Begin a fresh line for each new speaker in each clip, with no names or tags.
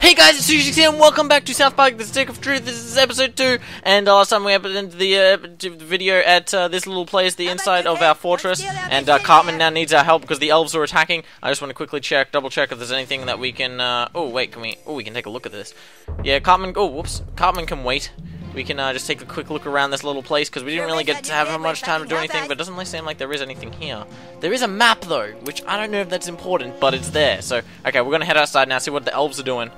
Hey guys, it's Sushix and welcome back to South Park: The Stick of Truth. This is episode two, and uh, last time we ended the, uh, the video at uh, this little place, the inside of our fortress, and uh, Cartman now needs our help because the elves are attacking. I just want to quickly check, double check if there's anything that we can. Uh, oh wait, can we? Oh, we can take a look at this. Yeah, Cartman. Oh, whoops, Cartman can wait. We can uh, just take a quick look around this little place because we didn't really get to have much time to do anything, but it doesn't really seem like there is anything here. There is a map though, which I don't know if that's important, but it's there. So, okay, we're gonna head outside now, see what the elves are doing.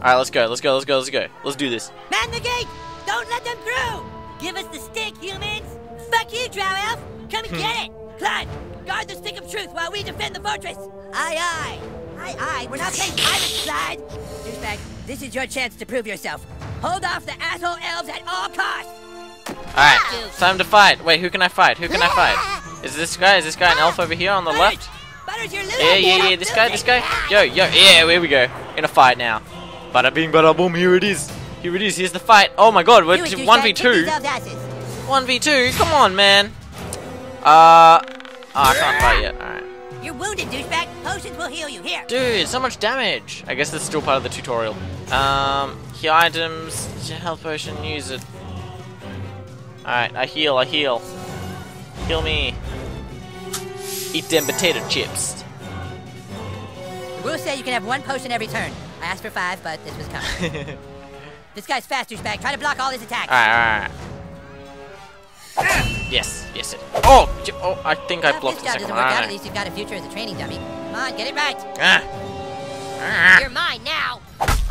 Alright, let's go, let's go, let's go, let's go. Let's do this.
Man the gate! Don't let them through! Give us the stick, humans! Fuck you, Drow Elf! Come and hmm. get it! Clyde, guard the stick of truth while we defend the fortress! Aye, aye! Aye, aye, we're not playing pirates, Clyde! Douchebag, this is your chance to prove yourself. Hold off the asshole elves at all costs!
Alright, time to fight. Wait, who can I fight? Who can I fight? Is this guy, is this guy an elf over here on the
Butters!
left?
Butters,
Yeah, yeah, yeah, this guy, this guy. Yo, yo, yeah, here we go. In a fight now. Bada bing, bada boom, here it is. Here it is, here's the fight. Oh my god, we're 1v2. 1v2, come on, man. Uh, oh, I can't fight yet. Alright.
You're wounded, douchebag! Potions will heal you, here!
Dude, so much damage. I guess that's still part of the tutorial. Um, key items, health potion, use it. Alright, I heal, I heal. Heal me. Eat them potato chips.
The rules say you can have one potion every turn. I asked for five, but this was coming. this guy's fast, douchebag. Try to block all his attacks.
Alright, alright. Yes, yes it. Oh, oh, I think I blocked the
this job
second
doesn't
one.
work out, at least you've got a future as a training dummy. Come on, get it right.
Ah. Ah.
You're mine now.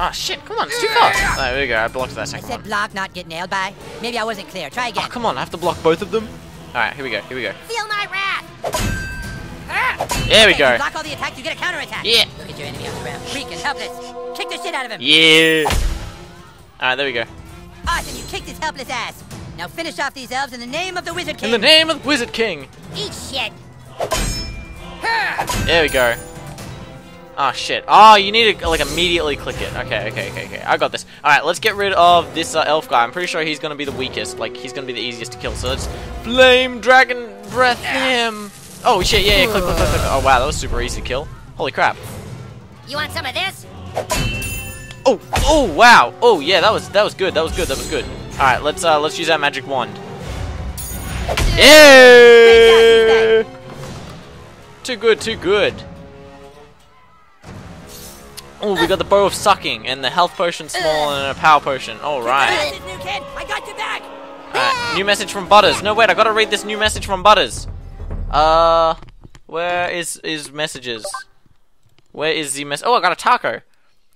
Oh shit, come on, it's too fast. Oh, there we go, I blocked that second I
said
one.
block, not get nailed by. Maybe I wasn't clear. Try again.
Oh,
again.
come on, I have to block both of them? Alright, here we go, here we go.
Feel my wrath.
There we go.
block all the attacks, you get a counterattack.
Yeah.
Look at your enemy on the ground. Weak and helpless. Kick the shit out of him.
Yeah. Alright, there we go.
Awesome, you kicked his helpless ass. Now finish off these elves in the name of the Wizard King.
In the name of the Wizard King.
Eat shit.
There we go. Oh shit. Oh, you need to like immediately click it. Okay, okay, okay, okay. I got this. Alright, let's get rid of this uh, elf guy. I'm pretty sure he's gonna be the weakest. Like, he's gonna be the easiest to kill. So let's flame dragon breath him. Oh shit, yeah, yeah, click, click, click, click. Oh wow, that was super easy to kill. Holy crap.
You want some of this?
Oh, oh wow. Oh yeah, that was that was good. That was good. That was good. All right, let's uh let's use that magic wand. Yeah. Too good. Too good. Oh, we got the bow of sucking and the health potion small and a power potion. All right.
New kid. I got your back.
Alright, new message from Butters. No, wait, I gotta read this new message from Butters. Uh, where is is messages? Where is the mess? Oh, I got a taco.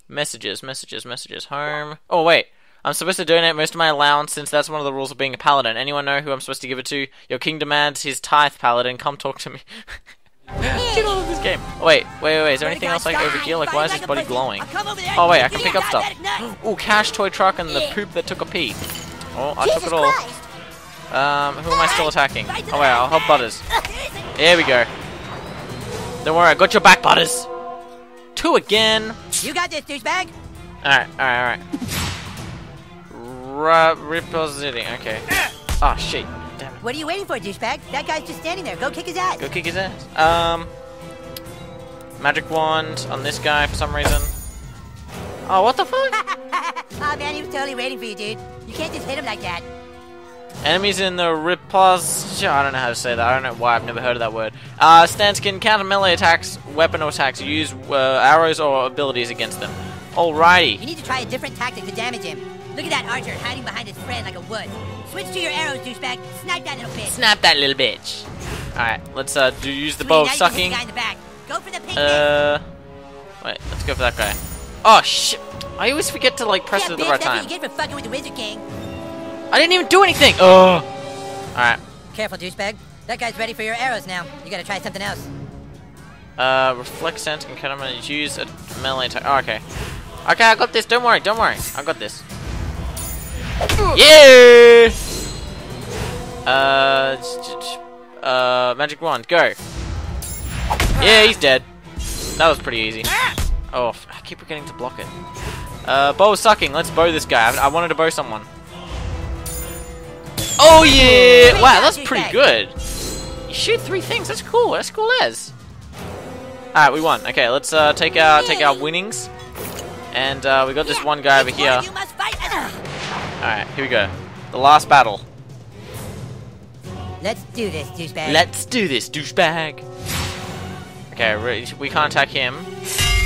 Messages, messages, messages. Home. Oh wait, I'm supposed to donate most of my allowance since that's one of the rules of being a paladin. Anyone know who I'm supposed to give it to? Your king demands his tithe, paladin. Come talk to me. Get all of this game. Oh, wait, wait, wait, wait. Is there anything else like over here? Like, why is his body glowing? Oh wait, I can pick up stuff. Ooh, cash, toy truck, and the poop that took a pee. Oh, I took it all. Um, who am I still attacking? Oh wait, I'll help Butters. There we go. Don't worry, I got your back, Butters. Two again.
You got this, douchebag.
Alright, alright, alright. Ra repositing, okay. Oh shit. Damn it.
What are you waiting for, douchebag? That guy's just standing there. Go kick his ass.
Go kick his ass. Um Magic wand on this guy for some reason. Oh, what the fuck?
oh man, he was totally waiting for you, dude. You can't just hit him like that.
Enemies in the repos. I don't know how to say that. I don't know why I've never heard of that word. Uh, stance can counter melee attacks, weapon or attacks. Use uh, arrows or abilities against them. Alrighty.
You need to try a different tactic to damage him. Look at that archer hiding behind his friend like a wood. Switch to your arrows, douchebag. Snipe that little bitch.
Snap that little bitch. Alright, let's uh, do use the
Sweet,
bow of
now you can hit
sucking.
The guy in the back. Go for the pink
Uh, wait, let's go for that guy. Oh shit! I always forget to like press
yeah,
it at the
bitch,
right
that's what
time.
you get for fucking with the Wizard King.
I didn't even do anything. Oh. Alright.
Careful, douchebag. That guy's ready for your arrows now. You gotta try something else.
Uh, reflect sense can cut him use a melee attack. Oh, okay. Okay, I got this. Don't worry. Don't worry. I got this. Yeah. Uh, uh, magic wand, go. Yeah, he's dead. That was pretty easy. Oh, I keep forgetting to block it. Uh, bow of sucking. Let's bow this guy. I, I wanted to bow someone. Oh yeah! Wow, that's pretty good. You shoot three things. That's cool. That's cool as. All right, we won. Okay, let's uh, take our take our winnings. And uh, we got this one guy over here.
one You must fight.
Alright, here we go. The last battle.
Let's do this, douchebag.
Let's do this, douchebag. Okay, we, we can't attack him.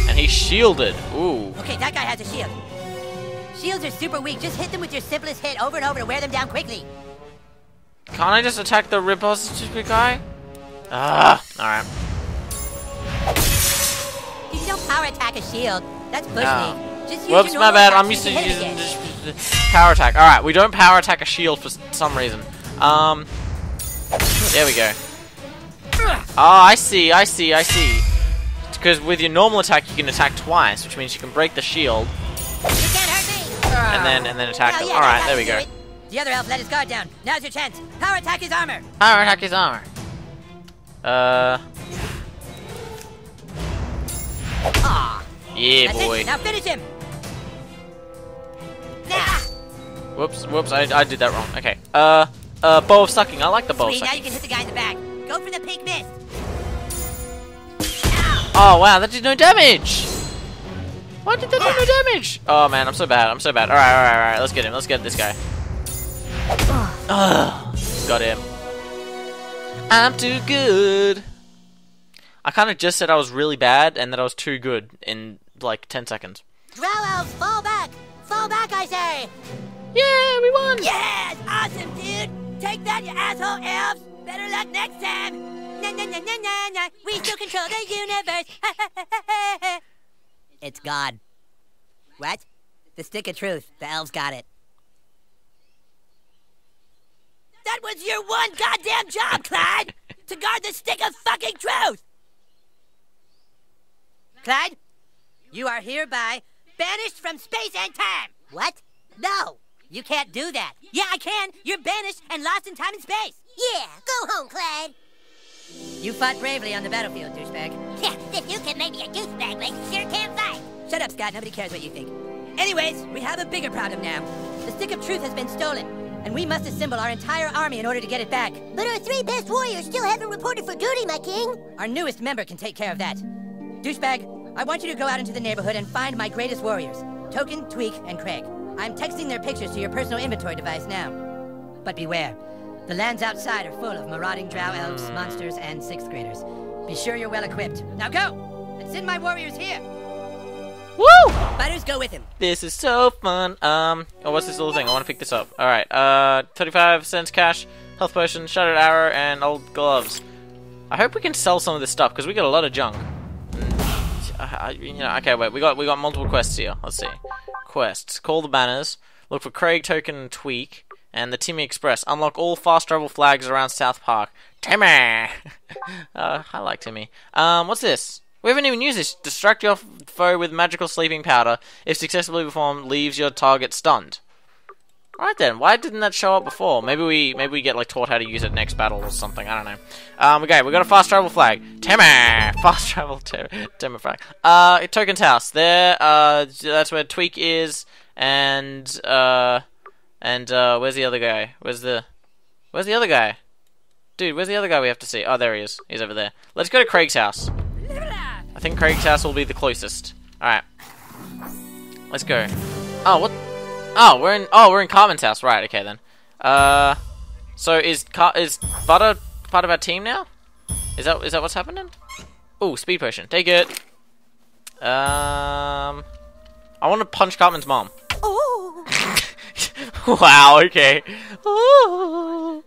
And he's shielded. Ooh.
Okay, that guy has a shield. Shields are super weak. Just hit them with your simplest hit over and over to wear them down quickly.
Can't I just attack the repository guy? Ah, alright.
You don't power attack a shield. That's bush
No.
Just use
Whoops, my bad. I'm used to
you can hit
using power attack. Alright, we don't power attack a shield for some reason. Um, there we go. Oh, I see, I see, I see. Because with your normal attack, you can attack twice, which means you can break the shield
You can't hurt me.
and then and then attack them. Alright, there we go.
To do it. The other elf let his guard down. Now's your chance. Power attack his armor.
Power attack his armor. Uh,
Aw.
yeah,
That's
boy.
it. Now finish him. Nah.
Whoops, whoops, I, I did that wrong. Okay. Uh, uh, bow of sucking. I like the bow of
Sweet, now you can hit the guy in the back. Go for the pink mist.
Oh wow, that did no damage. Why did that do no damage? Oh man, I'm so bad. I'm so bad. All right, all right, all right. Let's get him. Let's get this guy. Ugh, got him. I'm too good. I kind of just said I was really bad and that I was too good in like 10 seconds.
Drow elves, fall back. Fall back, I say.
Yeah, we won.
Yes, awesome, dude. Take that, you asshole elves. Better luck next time. Na na na na na na. We still control the universe. it's God. What? The stick of truth. The elves got it. That was your one goddamn job, Clyde! to guard the stick of fucking truth! Clyde, you are hereby banished from space and time! What? No! You can't do that. Yeah, I can! You're banished and lost in time and space!
Yeah, go home, Clyde.
You fought bravely on the battlefield, douchebag.
Yeah, if you can make me a douchebag, we sure can fight.
Shut up, Scott. Nobody cares what you think. Anyways, we have a bigger problem now. The stick of truth has been stolen, and we must assemble our entire army in order to get it back.
But our three best warriors still haven't reported for duty, my king.
Our newest member can take care of that. Douchebag, I want you to go out into the neighborhood and find my greatest warriors Token, Tweek, and Craig. I'm texting their pictures to your personal inventory device now. But beware, the lands outside are full of marauding drow elves, monsters, and sixth graders. Be sure you're well equipped. Now go! And send my warriors here!
Woo!
Fighters, go with him.
This is so fun. Um, oh, what's this little thing? I want to pick this up. All right. Uh, 35 cents cash, health potion, shattered arrow, and old gloves. I hope we can sell some of this stuff because we got a lot of junk. Mm, uh, you know, okay, wait. We got we got multiple quests here. Let's see. Quests: Call the banners. Look for Craig Token and Tweek. And the Timmy Express. Unlock all fast travel flags around South Park. Timmy! uh, I like Timmy. Um, what's this? We haven't even used this. Distract your foe with magical sleeping powder. If successfully performed, leaves your target stunned. Alright then, why didn't that show up before? Maybe we maybe we get like taught how to use it next battle or something. I don't know. Um, okay, we got a fast travel flag. Timmy, fast travel ter- flag. Uh, Token's house. There. Uh, that's where Tweek is, and uh, and uh, where's the other guy? Where's the, where's the other guy? Dude, where's the other guy we have to see? Oh, there he is. He's over there. Let's go to Craig's house. I think Craig's house will be the closest. Alright. Let's go. Oh, what? Oh, we're in. Oh, we're in Cartman's house. Right. Okay then. Uh, so is Car- is Butter part of our team now? Is that is that what's happening? Oh, speed potion. Take it. Um, I want to punch Cartman's mom.
Oh,
wow. Okay. Oh.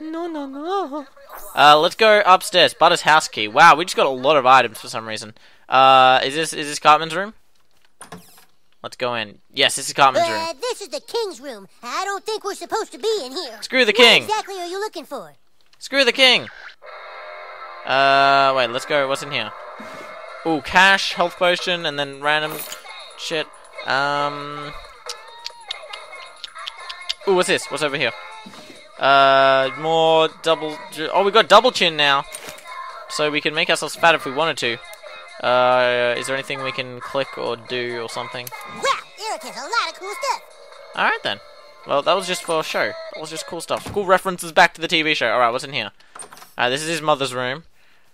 No, no, no. Uh, let's go upstairs. Butter's house key. Wow, we just got a lot of items for some reason. Uh, is this is this Cartman's room? Let's go in. Yes, this is Cartman's room.
uh, this is the king's room. I don't think we're supposed to be in here.
Screw the
What
king.
exactly are you looking for?
Screw the king. Uh, wait. Let's go. What's in here? Ooh, cash, health potion, and then random shit. Um. Ooh, what's this? What's over here? Uh, more double. Oh, we've got double chin now, so we can make ourselves fat if we wanted to. Uh, is there anything we can click or do or something?
Wow, Eric has a lot of cool stuff.
All right then. Well, that was just for show. That was just cool stuff. Cool references back to the TV show. All right, what's in here? Uh, this is his mother's room.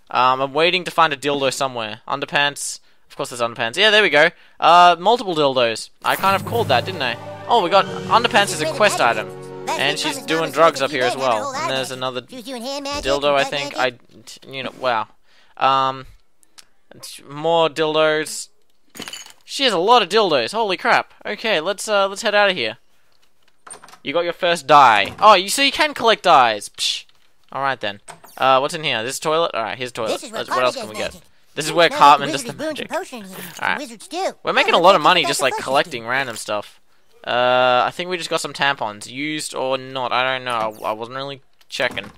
Um, I'm waiting to find a dildo somewhere. Underpants, Of course, there's underpants. Yeah, there we go. Uh, multiple dildos. I kind of called that, didn't I? Oh, we got underpants is a quest item, and she's doing drugs up here as well. And there's another
She was doing hand magic
dildo. I think. I, you know, wow. Um, more dildos. She has a lot of dildos. Holy crap. Okay, let's uh, let's head out of here. You got your first die. Oh, you so you can collect dies. Psh. All right then. Uh, what's in here? This toilet. All right, here's toilet.
This is where
what else can we get?
magic.
This is where Cartman does the magic.
here.
Alright. We're making a lot of money just like collecting random stuff. Uh, I think we just got some tampons, used or not. I don't know. I, I wasn't really checking.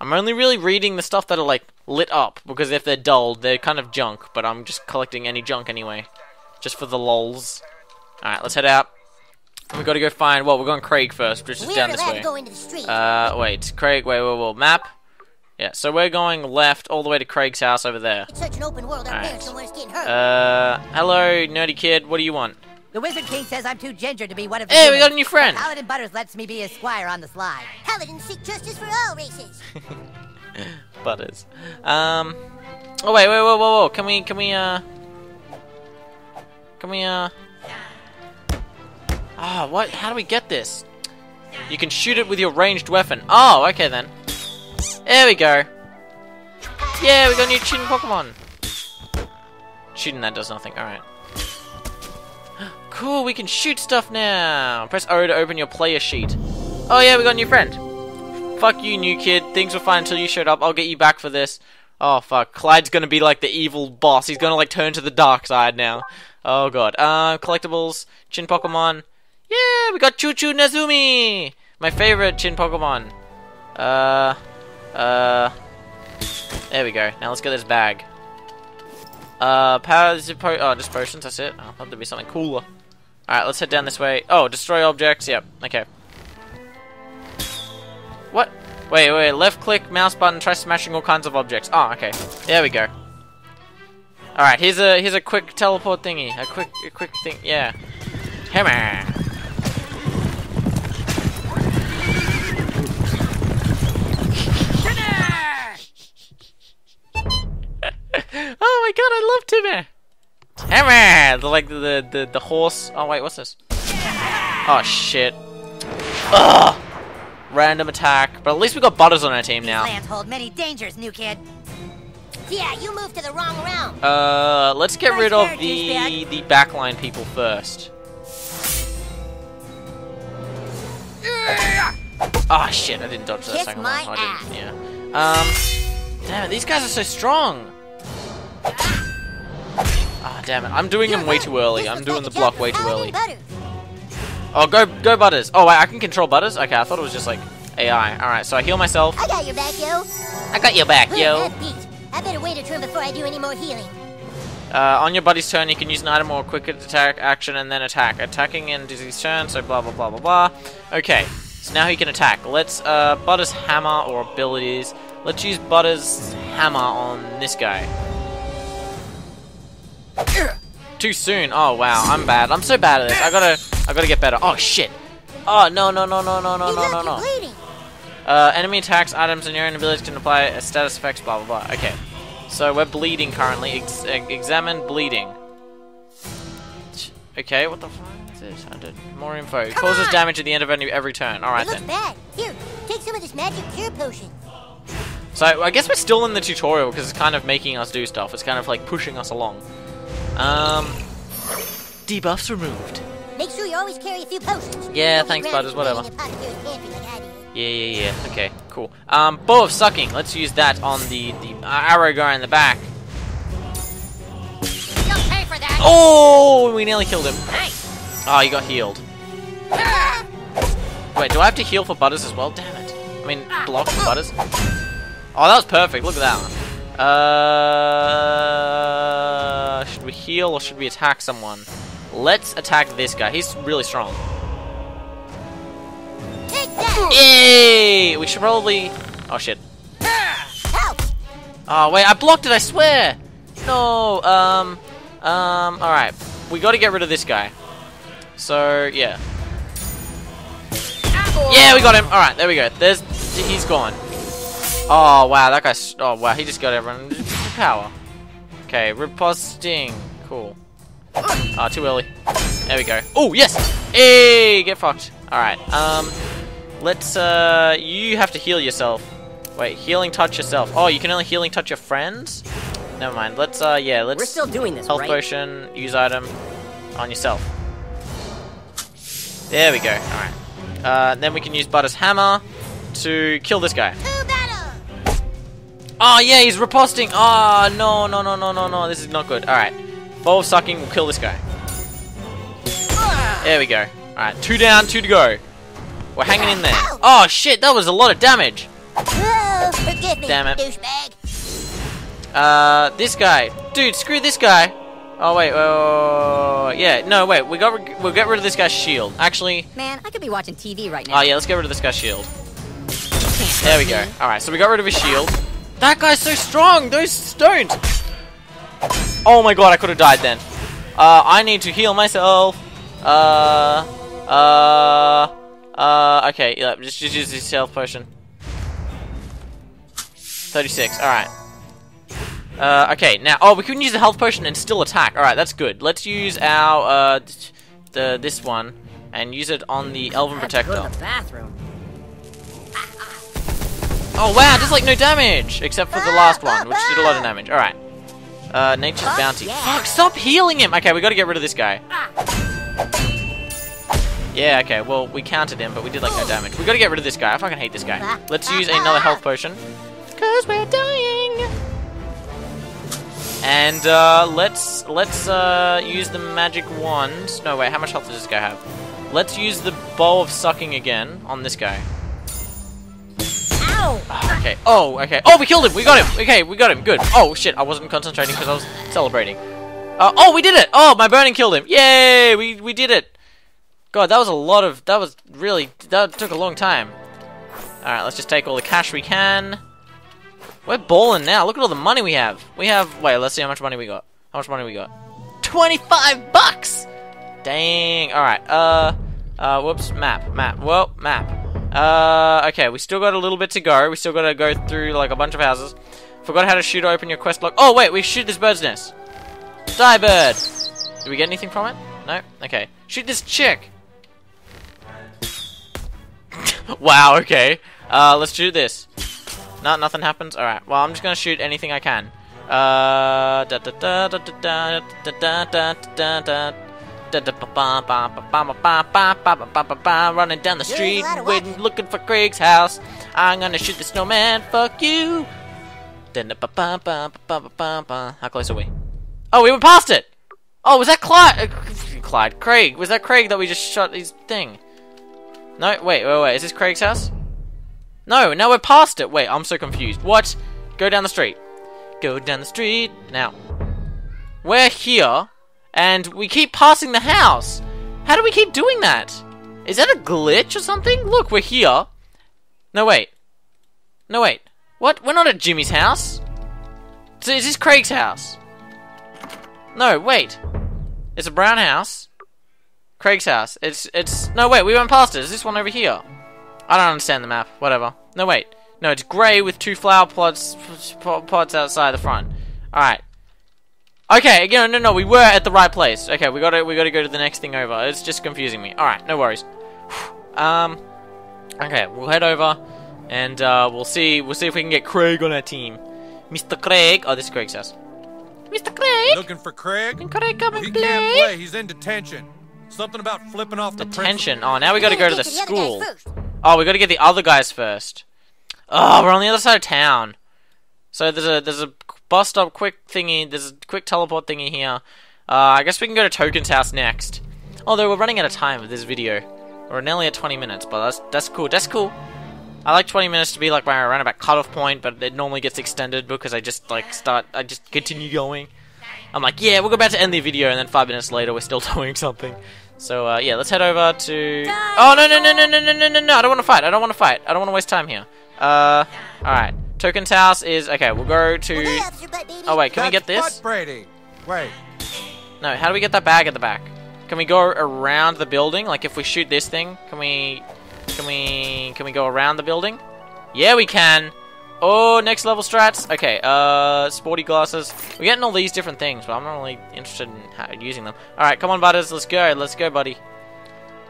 I'm only really reading the stuff that are like lit up because if they're dulled, they're kind of junk. But I'm just collecting any junk anyway, just for the lols. All right, let's head out. We got to go find. Well, we're going Craig first, which is
We
down this way.
go into the street.
Uh, wait, Craig. Wait, wait, wait. Map. Yeah, so we're going left all the way to Craig's house over there.
it's such an open world. Our
alright.
parents don't want us getting hurt.
Uh, hello, nerdy kid. What do you want?
The Wizard King says I'm too ginger to be one of the
Hey, we got a new friend.
but Paladin Butters lets me be his squire on the slide.
Paladins seek justice for all races.
Butters. Um. Oh wait, wait, whoa, whoa, whoa! Can we, can we, uh, can we, uh? Ah, what? How do we get this? You can shoot it with your ranged weapon. Oh, okay then. There we go. Yeah, we got a new shooting Pokemon. Shooting that does nothing. All right. Cool, we can shoot stuff now. Press O to open your player sheet. Oh yeah, we got a new friend. Fuck you, new kid. Things were fine until you showed up. I'll get you back for this. Oh fuck, Clyde's gonna be like the evil boss. He's gonna like turn to the dark side now. Oh god. Uh, collectibles, Chinpokomon. Yeah, we got Choo Choo Nezumi, my favorite Chinpokomon. Uh, uh, there we go. Now let's get this bag. Uh, power po- oh, just potions. That's it. I thought there'd be something cooler. All right, let's head down this way. Oh, destroy objects. Yep. Okay. What? Wait, wait. Left click, mouse button. Try smashing all kinds of objects. Oh, okay. There we go. All right. Here's a here's a quick teleport thingy. A quick a quick thing. Yeah. Hammer. oh my god, I love Timmy. Hammer. The like the the the horse. Oh wait, what's this? Oh shit. Ugh. Random attack. But at least we got Butters on our team now.
Lands hold many dangers, new kid.
yeah, you moved to the wrong round.
Uh, let's get rid of the the backline people first. Ah shit! I didn't dodge that
Kiss
second one. I didn't. Yeah. Um. Damn it! These guys are so strong. Ah damn it! I'm doing them way too early.
This
I'm doing the block way too early. Oh, go go Butters. Oh wait, I can control Butters. Okay, I thought it was just like AI. All right, so I heal myself.
I got your back, yo.
I got your back, yo.
I better wait a turn before I do any more healing.
Uh, on your buddy's turn, you can use an item or a quick attack action and then attack. Attacking in Dizzy's turn, so blah blah blah blah blah. Okay, so now he can attack. Let's uh, Butters hammer or abilities. Let's use Butters hammer on this guy. Too soon. Oh wow, I'm bad. I'm so bad at this. I gotta, I gotta get better. Oh shit. Oh no no no no no no no no no. Uh, enemy attacks, items, and your own abilities can apply a status effects, blah blah blah. Okay. So we're bleeding currently. Ex- examine bleeding. Okay, what the fuck is this? I did more info. It causes
on!
damage at the end of any, every turn. Alright
it looks
then.
bad. Here, take some of this magic cure potion.
So I guess we're still in the tutorial because it's kind of making us do stuff. It's kind of like pushing us along. Um, debuffs removed.
Make sure you always carry a few potions.
Yeah, thanks, Butters, whatever.
in the apothecary's pantry like I did.
Yeah, yeah, yeah. Okay, cool. Um, bow of sucking. Let's use that on the the uh, arrow guy in the back.
You'll pay for that.
Oh, we nearly killed him.
Nice.
Oh, you got healed. Wait, do I have to heal for Butters as well? Damn it. I mean, block for Butters. Oh, that was perfect. Look at that one. Uh, should we heal or should we attack someone? Let's attack this guy. He's really strong.
Take that!
Yay! We should probably. Oh shit.
Help!
Oh wait, I blocked it. I swear. No. Um. Um. All right. We got to get rid of this guy. So yeah. Yeah, we got him. All right, there we go. There's. He's gone. Oh wow, that guy's. Oh wow, he just got everyone. Power. Okay, riposting. cool. Ah, too early. There we go. Oh, yes! Hey, get fucked. Alright, um, let's, uh, you have to heal yourself. Wait, healing touch yourself. Oh, you can only healing touch your friends? Never mind. Let's, uh, yeah, let's...
We're still doing this,
Health
right?
potion, use item on yourself. There we go. Alright. Uh, then we can use Butter's hammer to kill this guy. Oh yeah, he's riposting. Oh no, no, no, no, no, no. This is not good. Alright. Bowl of sucking will kill this guy. There we go. Alright, two down, two to go. We're hanging in there. Oh shit, that was a lot of damage.
Oh, me,
Damn it.
douchebag.
Uh, this guy. Dude, screw this guy. Oh wait, wait, yeah, no, wait. We got we'll get rid of this guy's shield. Actually,
Man, I could be watching TV right now.
oh yeah, let's get rid of this guy's shield. There we go. All right, so we got rid of his shield. That guy's so strong. Those don't. Oh my god, I could have died then. Uh, I need to heal myself. Uh, uh, uh. Okay, yeah, just, just use this health potion. Thirty-six. All right. Uh, okay, now, oh, we can use the health potion and still attack. Alright, that's good. Let's use our, uh, the, this one, and use it on the Elven
have to go
Protector.
to the bathroom.
Oh, wow, just like no damage! Except for the last one, which did a lot of damage. Alright. Uh, Nature's Bounty. Fuck, stop healing him! Okay, we gotta get rid of this guy. Yeah, okay, well, we counted him, but we did like no damage. We gotta get rid of this guy. I fucking hate this guy. Let's use another health potion. Cause we're dying! And, uh, let's, let's, uh, use the magic wand. No, wait, how much health does this guy have? Let's use the bow of sucking again on this guy.
Ow!
Ah, okay. Oh, okay. Oh, we killed him. We got him. Okay, we got him. Good. Oh, shit. I wasn't concentrating because I was celebrating. Uh, oh, we did it. Oh, my burning killed him. Yay! We, we did it. God, that was a lot of... That was really... That took a long time. Alright, let's just take all the cash we can. We're balling now. Look at all the money we have. We have... Wait, let's see how much money we got. How much money we got? 25 bucks! Dang. Alright, uh... Uh, whoops. Map. Map. Well, map. Uh, okay, we still got a little bit to go. We still gotta go through, like, a bunch of houses. Forgot how to shoot open your quest log. Oh, wait, we shoot this bird's nest. Die, bird! Did we get anything from it? No? Okay. Shoot this chick! wow, okay. Uh, let's shoot this. No, nothing happens? Alright, well, I'm just gonna shoot anything I can. Uh, da da da da da da da da da da Running down the street, waiting, looking for Craig's house. I'm gonna shoot the snowman. Fuck you. How close are we? Oh, we went past it. Oh, was that Clyde? Uh, Clyde, Craig. Was that Craig that we just shot his thing? No, wait, wait, wait. Is this Craig's house? No, now we're past it. Wait, I'm so confused. What? Go down the street. Go down the street. Now, we're here, and we keep passing the house. How do we keep doing that? Is that a glitch or something? Look, we're here. No, wait. No, wait. What? We're not at Jimmy's house. So is this Craig's house? No, wait. It's a brown house. Craig's house. It's it's no wait, we went past it. Is this one over here? I don't understand the map. Whatever. No wait. No, it's grey with two flower pots pots outside the front. All right. Okay, again, no, no, we were at the right place. Okay, we gotta we gotta go to the next thing over. It's just confusing me. All right, no worries. um, okay, we'll head over, and uh, we'll see we'll see if we can get Craig on our team. Mr. Craig. Oh, this is Craig's house. Mr. Craig.
Looking for Craig?
Can Craig come
He
and
can't
play?
play. He's in detention. Something about flipping off the
Detention. Oh, now we gotta go to the
Get other guys
school. Oh, we gotta get the other guys first. Oh, we're on the other side of town. So there's a there's a bus stop quick thingy. There's a quick teleport thingy here. Uh, I guess we can go to Token's house next. Although we're running out of time with this video. We're nearly at 20 minutes, but that's that's cool. That's cool. I like 20 minutes to be like my roundabout cutoff point, but it normally gets extended because I just like start. I just continue going. I'm like, yeah, we're about to end the video, and then five minutes later, we're still doing something. So uh, yeah, let's head over to. Oh no no no no no no no no no! I don't want to fight. I don't want to fight. I don't want to waste time here. Uh, all right. Token's house is okay. We'll go to.
Well, that's your butt, baby.
Oh wait, can we get this?
Brady. Wait.
No. How do we get that bag at the back? Can we go around the building? Like if we shoot this thing, can we? Can we? Can we go around the building? Yeah, we can. Oh, next level strats. Okay, uh, sporty glasses. We're getting all these different things, but I'm not really interested in how, using them. Alright, come on, Butters. Let's go. Let's go, buddy.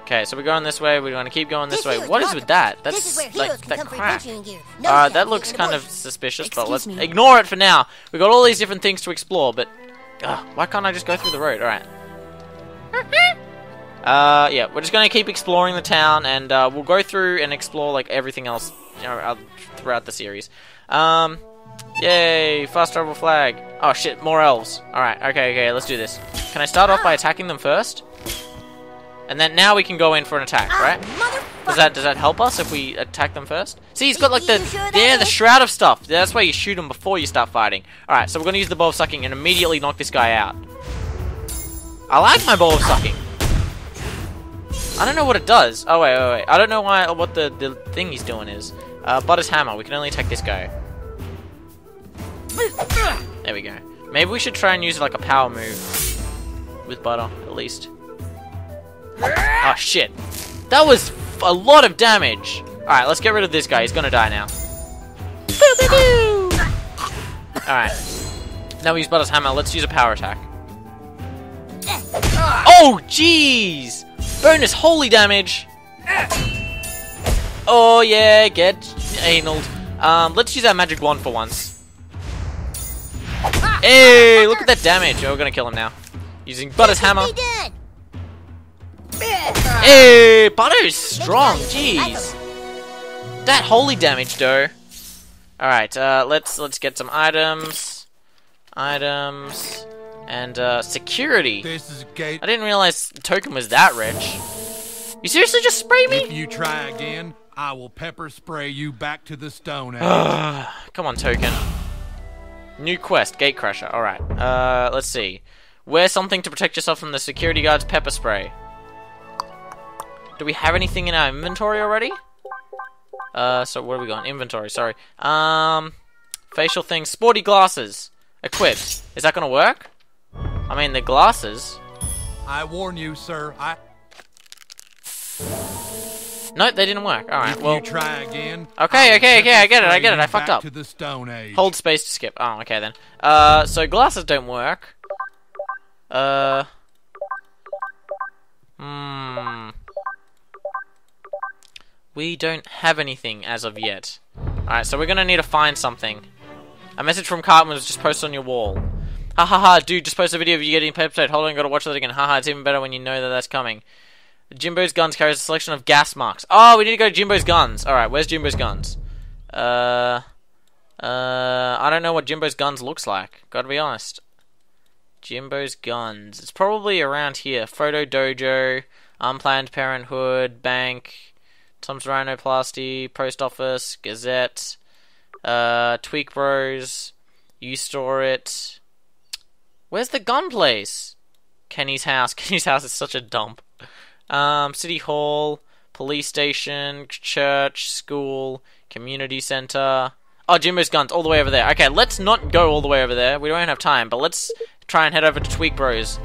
Okay, so we're going this way. We're going to keep going this, way.
here is
What with that? That's
This
like that crack.
No
Uh, that looks kind of suspicious, but let's
me.
ignore it for now. We've got all these different things to explore, but uh, why can't I just go through the road? Alright. Uh, yeah, we're just gonna keep exploring the town, and uh, we'll go through and explore like everything else you know, throughout the series. Um, yay, fast travel flag. Oh shit, more elves. All right, okay, okay, let's do this. Can I start off by attacking them first? And then now we can go in for an attack, right? Does that does that help us if we attack them first? See, he's got like the yeah the shroud of stuff. That's why you shoot them before you start fighting. All right, so we're gonna use the ball of sucking and immediately knock this guy out. I like my ball of sucking. I don't know what it does. Oh wait, wait, wait. I don't know why what the the thing he's doing is. Uh, Butter's hammer. We can only attack this guy. There we go. Maybe we should try and use like a power move with Butter at least. Oh shit. That was f- a lot of damage. Alright, let's get rid of this guy. He's gonna die now. Alright. Now we use Butter's hammer. Let's use a power attack. Oh, jeez! Bonus holy damage! Oh, yeah, get anal. Um, let's use our magic wand for once. Hey, look at that damage. Oh, we're gonna kill him now. Using Butter's hammer.
Be done.
Hey, Butter's strong. Jeez. That holy damage, though. All right, uh, let's let's get some items, items, and uh, security.
This is gate.
I didn't realize the Token was that rich. You seriously just spray me?
If you try again, I will pepper spray you back to the Stone Age.
Come on, Token. New quest, Gate Crusher. All right. Uh, let's see. Wear something to protect yourself from the security guard's pepper spray. Do we have anything in our inventory already? Uh, so where are we going? Inventory. Sorry. Um, facial things. Sporty glasses. Equipped. Is that gonna work? I mean, the glasses.
I warn you, sir. I.
Nope, they didn't work. All right.
if
Well,
you try again.
Okay, okay, okay, I get it, I get it, I fucked up.
To the Stone Age.
Hold space to skip. Oh, okay then. Uh, so glasses don't work. Uh. Hmm. We don't have anything as of yet. Alright, so we're gonna need to find something. A message from Cartman was just posted on your wall. Ha ha ha, dude, just post a video of you getting peptide. Hold on, gotta watch that again. Ha ha, it's even better when you know that that's coming. Jimbo's Guns carries a selection of gas marks. Oh, we need to go to Jimbo's Guns. Alright, where's Jimbo's Guns? Uh. Uh, I don't know what Jimbo's Guns looks like. Gotta be honest. Jimbo's Guns. It's probably around here. Photo Dojo, Unplanned Parenthood, Bank, Tom's Rhinoplasty, Post Office, Gazette, uh, Tweek Bros, You Store It. Where's the gun place? Kenny's house. Kenny's house is such a dump. Um, City Hall, Police Station, Church, School, Community Center. Oh, Jimbo's Guns, all the way over there. Okay, let's not go all the way over there. We don't have time, but let's try and head over to Tweek Bros.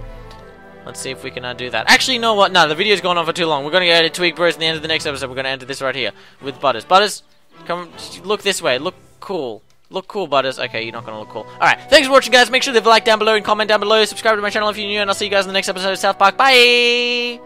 Let's see if we can uh, do that. Actually, know what? No, the video's gone on for too long. We're going to go to Tweek Bros at the end of the next episode. We're going to end this right here with Butters. Butters, come look this way. Look cool. Look cool, Butters. Okay, you're not going to look cool. Alright, thanks for watching, guys. Make sure to leave a like down below and comment down below. Subscribe to my channel if you're new, and I'll see you guys in the next episode of South Park. Bye!